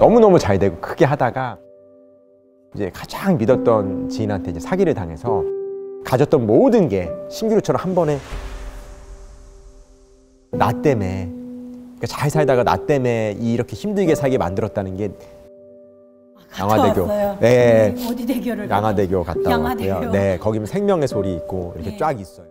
너무너무 잘 되고 크게 하다가 이제 가장 믿었던 지인한테 이제 사기를 당해서 가졌던 모든 게 신기루처럼 한 번에 나 때문에 그러니까 잘 살다가 나 때문에 이렇게 힘들게 살게 만들었다는 게 양화대교. 왔어요. 네. 네, 어디 대교를 양화대교 갔다 양화대교. 왔고요. 네, 거기면 생명의 소리 있고 이렇게 네. 쫙 있어요.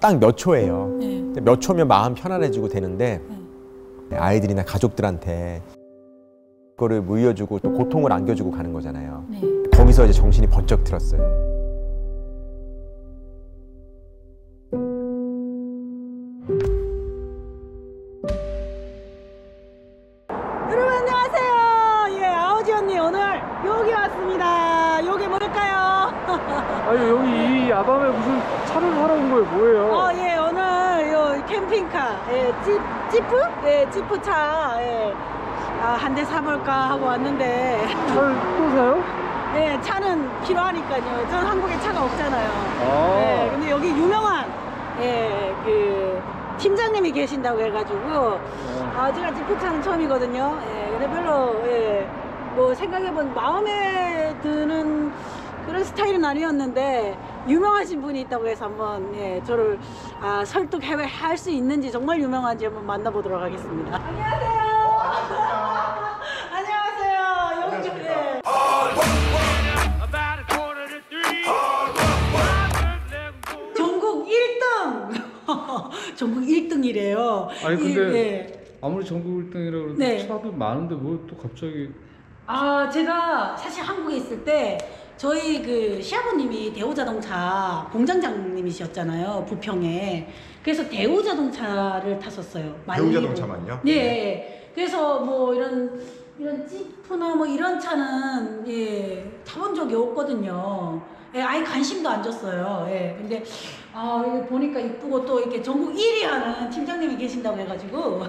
딱 몇 초예요. 네. 몇 초면 마음 편안해지고 되는데 네. 아이들이나 가족들한테 그거를 물려주고 또 고통을 안겨주고 가는 거잖아요. 네. 거기서 이제 정신이 번쩍 들었어요. 여러분 안녕하세요. 예, 아우지 언니 오늘 여기 왔습니다. 여기 뭘까요? 아니 여기 이 야밤에 무슨 차를 하러 온 거예요? 뭐예요? 어, 예, 오늘 요 캠핑카, 예, 지, 지프, 예, 지프 차, 예, 아, 한 대 사볼까 하고 왔는데, 차를 또 사요? 예, 차는 필요하니까요. 전 한국에 차가 없잖아요. 아. 예, 근데 여기 유명한, 예, 그 팀장님이 계신다고 해가지고, 아, 제가 지프차는 처음이거든요. 예, 근데 별로, 예, 뭐 생각해본 마음에 드는 그런 스타일은 아니었는데, 유명하신 분이 있다고 해서 한번, 예, 저를, 아, 설득할 수 있는지 정말 유명한지 한번 만나보도록 하겠습니다. 안녕하세요. 전국 1등이래요. 아니, 근데- 예. 아무리 전국 1등이라 그래도 네. 차도 많은데 뭐 또 갑자기 아, 제가 사실 한국에 있을 때 저희 그 시아버님이 대우자동차 공장장님이셨잖아요, 부평에. 그래서 대우자동차를 탔었어요. 많이. 대우자동차만요? 네. 그래서 뭐 이런 이런 지프나 뭐 이런 차는 예, 타본 적이 없거든요. 예, 아예 관심도 안 줬어요. 예. 근데 아, 이거 보니까 이쁘고 또 이렇게 전국 1위 하는 팀장님이 계신다고 해가지고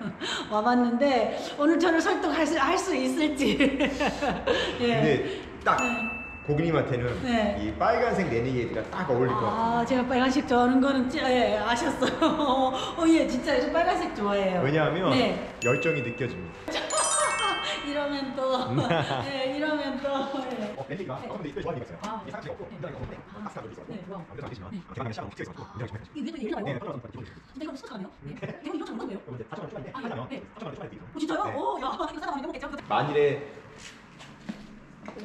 와봤는데 오늘 저를 설득할 수, 할 수 있을지. 예. 근데 딱 네. 고객님한테는 네. 이 빨간색 내니게이드가 딱 어울릴 것 같아요. 아, 제가 빨간색 좋아하는 거는 찌- 예, 아셨어요. 어, 예, 진짜 저 빨간색 좋아해요. 왜냐하면 네. 열정이 느껴집니다. 이러면 또, 예, 이러면 또, 예. 어, 랠리가 네. 조금 더 이쁘게 좋아지겠어요. 아. 이 상태가 없고 굉장히 없는데 아. 박스가 들어있어요. 네, 그럼. 남자 아니지만 네. 제가 가면 시야가 높게 있어서 굉장히 좋아요. 이게 왜 이렇게 네, 나요? 떨어져 떨어져. 근데 이거 스카가네요? 네. 이거 이거 잘못 거예요? 이제 다시 한번 아, 하면 네. 다시 한번 돼 어, 진짜요? 네. 오, 야, 이거 사람 너무 괜찮거든. 만일에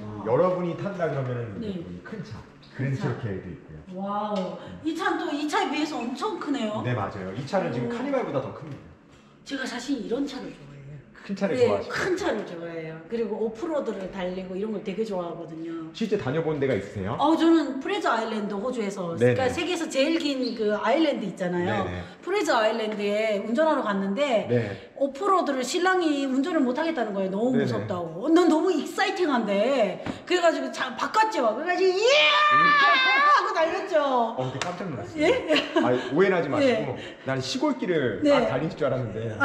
와. 여러분이 탄다 그러면은 네. 이 큰 차, 그랜드 체로키도 있고요. 와우. 이 차는 또 이 차에 비해서 엄청 크네요. 네 맞아요. 이 차는 지금 오. 카니발보다 더 큽니다. 제가 사실 이런 차를 좋아해요. 큰 차를 네, 좋아하시고 큰 차를 좋아해요. 그리고 오프로드를 달리고 이런 걸 되게 좋아하거든요. 실제 다녀본 데가 있으세요? 어, 저는 프레이저 아일랜드 호주에서 네네. 그러니까 세계에서 제일 긴 그 island 있잖아요. 네네. 프레이저 아일랜드에 운전하러 갔는데 네. 오프로드를 신랑이 운전을 못 하겠다는 거예요. 너무 네네. 무섭다고. 난 너무 exciting한데. 그래가지고 자, 바꿨죠. 그래가지고 이야 하고 달렸죠. 어, 근데 깜짝 놀랐어요. 예? 아, 오해하지 마시고 예. 난 시골길을 네. 딱 달리실 줄 알았는데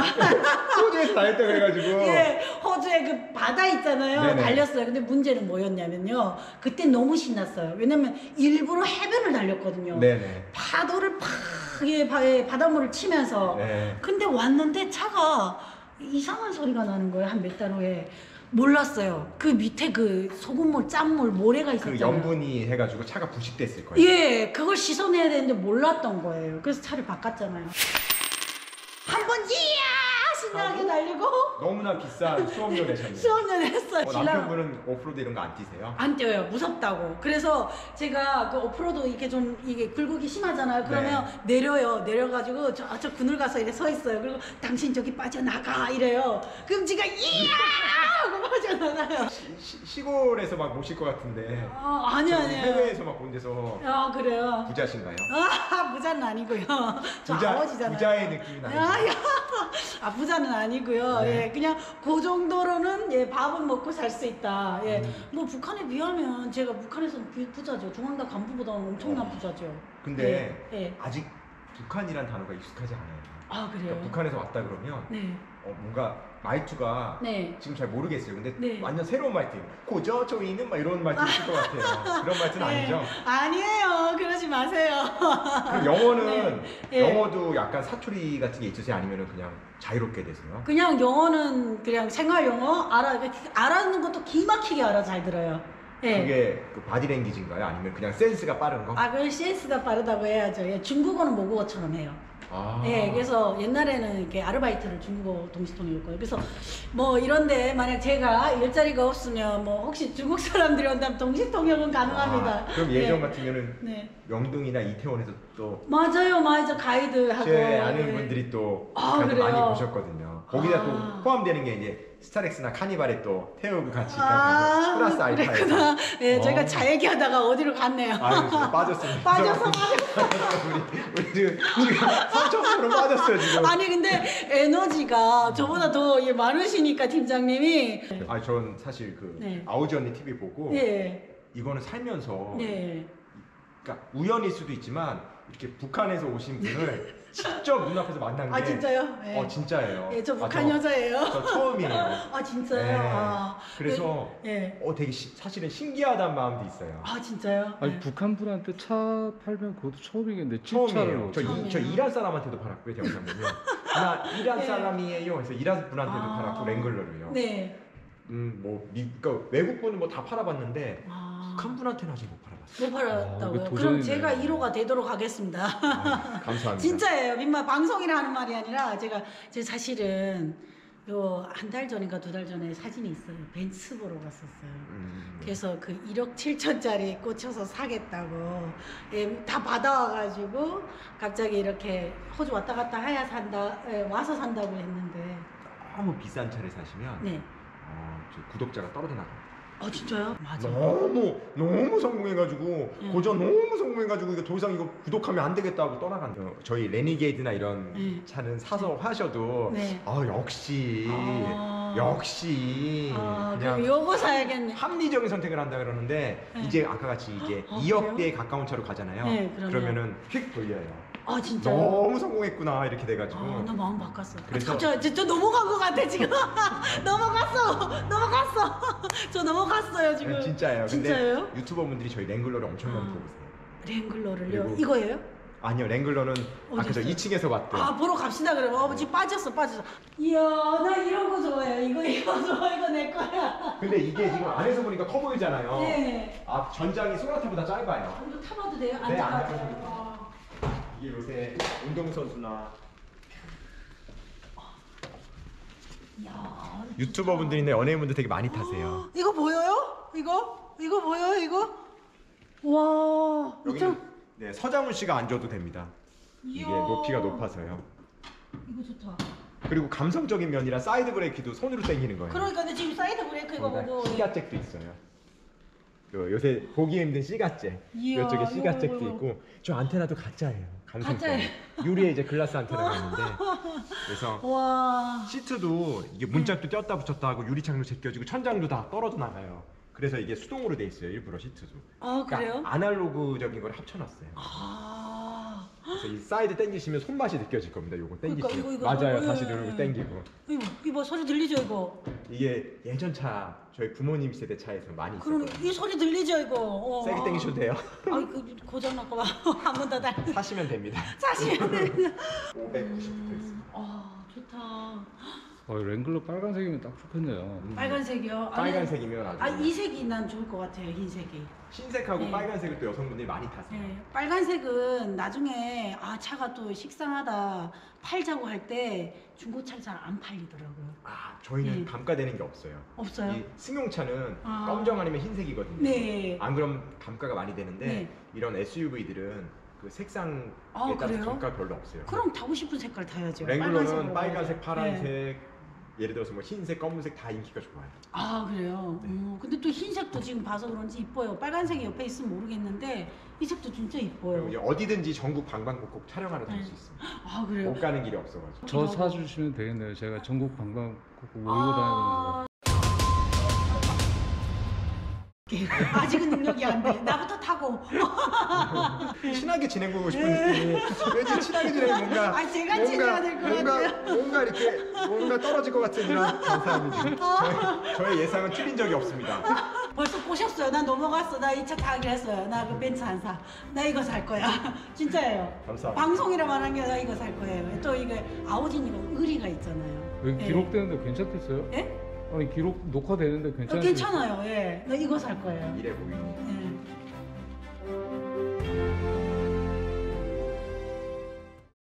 호주에서 다녔다 그래가지고 예, 호주에 그 바다 있잖아요. 네네. 달렸어요. 근데 문제는 뭐였냐면요. 그때 너무 신났어요. 왜냐면 일부러 해변을 달렸거든요. 네네. 파도를 팍 예, 바- 예, 바닷물을 치면서 네. 근데 왔는데 차가 이상한 소리가 나는 거예요. 한 몇 달 후에. 몰랐어요. 그 밑에 그 소금물, 짠물, 모래가 그 있었잖아요. 염분이 해가지고 차가 부식됐을 거예요. 예, 그걸 씻어내야 되는데 몰랐던 거예요. 그래서 차를 바꿨잖아요. 한 번 이야 신나게 달리고 너무나 비싼 수업료 내셨네요. 수업을 했어요. 어, 남편분은 오프로드 이런 거 안 뛰세요? 안 뛰어요. 무섭다고. 그래서 제가 그 오프로드 이렇게 좀 이게 굴곡이 심하잖아요. 그러면 내려요. 내려가지고 저, 저 그늘 가서 이렇게 서 있어요. 그리고 당신 저기 빠져나가 이래요. 그럼 제가 이야 하고 빠져나가요. 시, 시 골에서 막 모실 것 같은데 아, 아니 저기 아니에요. 해외에서 막 본 데서 아 그래요. 부자신가요? 아 부자는 아니고요. 저 부자, 아버지잖아요. 부자의 느낌이 나요. 아, 야. 아 부자는 아니고요. 네. 예, 그냥 그 정도로는 예 밥은 먹고 살 수 있다. 예, 음. 뭐 북한에 비하면 제가 북한에서는 부- 부자죠. 중앙당 간부보다는 엄청난 어. 부자죠. 근데 예, 예. 아직 북한이란 단어가 익숙하지 않아요. 아 그래요? 그러니까 북한에서 왔다 그러면 네. 어, 뭔가 말투가 네. 지금 잘 모르겠어요. 근데 네. 완전 새로운 말투. 고저 저희는 막 이런 말투 쓸것 같아요. 그런 말투는 네. 아니죠? 아니에요. 그러지 마세요. 그럼 영어는 네. 영어도 약간 사투리 같은 게 있으세요? 아니면 그냥 자유롭게 되세요? 그냥 영어는 그냥 생활 영어 알아 알아듣는 것도 기막히게 알아 잘 들어요. 예. 그게 그 바디랭귀지인가요? 아니면 그냥 센스가 빠른 거? 아, 그 센스가 빠르다고 해야죠. 예, 중국어는 모국어처럼 해요. 아. 예, 그래서 옛날에는 이렇게 아르바이트를 중국어 동시통역을 그래서 뭐 이런데 만약 제가 일자리가 없으면 뭐 혹시 중국 사람들이 온다면 동시통역은 가능합니다. 아, 그럼 예전 예. 같은 경우는 네. 영등이나 이태원에서 또 맞아요, 맞아 가이드하고. 제 아는 예. 분들이 또 아, 많이? 보셨거든요. 거기다 아. 또 포함되는 게 이제 스타렉스나 카니발에 또 태우고 같이 아, 플러스 알파에서 그랬구나. 예, 어. 제가 자 얘기하다가 어디로 갔네요. 아유 빠졌습니다. 빠져서 우리 우리 지금 지금 선천으로 빠졌어요 지금. 아니 근데 에너지가 저보다 더 예, 많으시니까 팀장님이 아니 전 사실 그 네. 아우지 언니 TV 보고 예, 이거는 살면서 네. 그러니까 우연일 수도 있지만 이렇게 북한에서 오신 분을 직접 눈앞에서 만난 게 아 진짜요? 예. 어 진짜예요. 예, 저 아, 북한 여자예요. 저 처음이에요. 아 진짜요? 네. 아, 그래서 예. 어 되게 시- 사실은 신기하다는 마음도 있어요. 아 진짜요? 아니 예. 북한 분한테 차 팔면 그것도 처음이겠는데 처음이에요. 저, 처음이에요. 이, 저 이란 사람한테도 팔았고요. 제 영상 보면 나 이란 네. 사람이에요. 그래서 이란 분한테도 아. 팔았고 랭글러를요. 네. 음뭐 그러니까 외국 분은 뭐 다 팔아봤는데 아, 북한 분한테는 아직 못 팔아봤어요. 못 팔았다고요? 아, 그럼. 제가 1호가 되도록 하겠습니다. 아, 감사합니다. 진짜예요. 민마 방송이라 하는 말이 아니라 제가 제 사실은 요 한 달 전인가 두 달 전에 사진이 있어요. 벤츠 보러 갔었어요. 음, 그래서 그 1억 7천짜리 꽂혀서 사겠다고 예, 다 받아와가지고 갑자기 이렇게 호주 왔다 갔다 해야 산다 예, 와서 산다고 했는데 너무 비싼 차를 사시면 네. 어, 저 구독자가 떨어져 나가요. 아 진짜요? 맞아. 너무 너무 성공해가지고 음. 고전 너무 성공해가지고 이거 더 이상 이거 구독하면 안 되겠다 하고 떠나간대요. 저희 레니게이드나 이런 네. 차는 사서 하셔도 네. 아 역시 아. 역시 아, 그냥 그럼 요거 사야겠네. 합리적인 선택을 한다 그러는데 네. 이제 아까 같이 이제 아, 2억대에 가까운 차로 가잖아요. 네. 그러면은 휙 돌려요. 아 진짜요? 너무 성공했구나 이렇게 돼가지고. 아, 나 마음 바꿨어. 그래서- 갑자기 저, 저 넘어간 것 같아 지금. 넘어갔어. 넘어갔어. 저 넘어갔어요 지금. 네, 진짜예요. 진짜예요? 근데 유튜버 분들이 저희 랭글러를 엄청 많이 아. 보고 있어요. 랭글러를요? 그리고- 이거예요? 아니요, 랭글러는 아까 저 있어요? 2층에서 봤대요. 아 보러 갑시다 그러면 아버지 빠졌어 빠졌어. 이야 나 이런 거 좋아해요. 이거 이거 좋아 이거 내 거야. 근데 이게 지금 안에서 보니까 커 보이잖아요. 네. 아 전장이 소나타보다 짧아요. 이거 타봐도 돼요? 네, 앉아봐도 안 돼요? 이게 요새 운동선수나. 유튜버 분들이나 연예인분들 되게 많이 타세요. 이거 보여요? 이거? 이거 보여요 이거? 와. 여기는 엄청 네, 서장훈 씨가 앉아도 됩니다. 이게 이야. 높이가 높아서요. 이거 좋다. 그리고 감성적인 면이라 사이드 브레이크도 손으로 당기는 거예요. 그러니까 근데 지금 사이드 브레이크 이거 거기다 보고 시가잭도 있어요. 요, 요새 보기 힘든 시가잭. 이야, 이쪽에 이거, 시가잭도 이거, 이거. 있고 저 안테나도 가짜예요. 가짜예요? 유리에 이제 글라스 안테나가 있는데 그래서 와. 시트도 이게 네. 문짝도 떼었다 붙였다 하고 유리창도 제껴지고 천장도 다 떨어져 나가요. 그래서 이게 수동으로 돼 있어요. 일부러 시트도. 아 그러니까 그래요? 아날로그적인 걸 합쳐놨어요. 아. 그래서 이 사이드 당기시면 손맛이 느껴질 겁니다. 요거 그러니까 당기시면 이거, 이거, 맞아요. 이거, 다시 예, 누르고 예. 당기고 이거 이거 소리 들리죠 이거? 이게 예전 차 저희 부모님 세대 차에서 많이 있었거든요. 그러니까 이 소리 들리죠 이거? 어. 세게 당기셔도 돼요. 아이 그 고장 날까 봐. 한번 더 달. 사시면 됩니다. 사시면 됩니다. 590도 있어요. 아 좋다. 어, 랭글러 빨간색이면 딱 좋겠네요. 빨간색이요? 아니, 빨간색이면 아주 아 이 색이 난 좋을 것 같아요 흰색이. 흰색하고 네. 빨간색을 또 여성분들이 많이 타세요. 네, 빨간색은 나중에 아 차가 또 식상하다 팔자고 할 때 중고차를 잘 안 팔리더라고요. 아 저희는 네. 감가되는 게 없어요. 없어요? 이 승용차는 아. 검정 아니면 흰색이거든요. 네. 안 그럼 감가가 많이 되는데 네. 이런 SUV들은 그 색상에 아, 따라서 그래요? 감가 별로 없어요. 그럼 타고 싶은 색깔 타야죠. 랭글러는 빨간색으로 빨간색, 가야죠. 파란색, 네. 예를 들어서 뭐 흰색, 검은색 다 인기가 좋아요. 아 그래요. 네. 어, 근데 또 흰색도 지금 봐서 그런지 이뻐요. 빨간색이 옆에 있으면 모르겠는데 이 색도 진짜 이뻐요. 어디든지 전국 방방곡곡 촬영하러 다닐 네. 수 있습니다. 아 그래요. 못 가는 길이 없어가지고. 저 사주시면 되겠네요. 제가 전국 방방 꼭 몰고 아, 다니 아직은 능력이 안 돼. 나부터 타고. 친하게 지내고 싶은 느낌이 왠지 친하게 지내면 뭔가 아, 제가 지내야 될것 같아요. 뭔가 이렇게 뭔가 떨어질 것 같은 이런 감사합니다. 저의, 저의 예상은 틀린 적이 없습니다. 벌써 꼬셨어요. 나 넘어갔어. 나 이 차 타기로 했어요. 나 그 벤츠 안 사. 나 이거 살 거야. 진짜예요. 감사합니다. 방송이라 말한 게 나 이거 살 거예요. 또 이게 아우디니까 의리가 있잖아요. 여기 예. 기록되는데 괜찮겠어요? 예? 아니 기록 녹화되는데 어, 괜찮아요? 괜찮아요. 예. 나 이거 살 거예요. 이래 보이니. 예.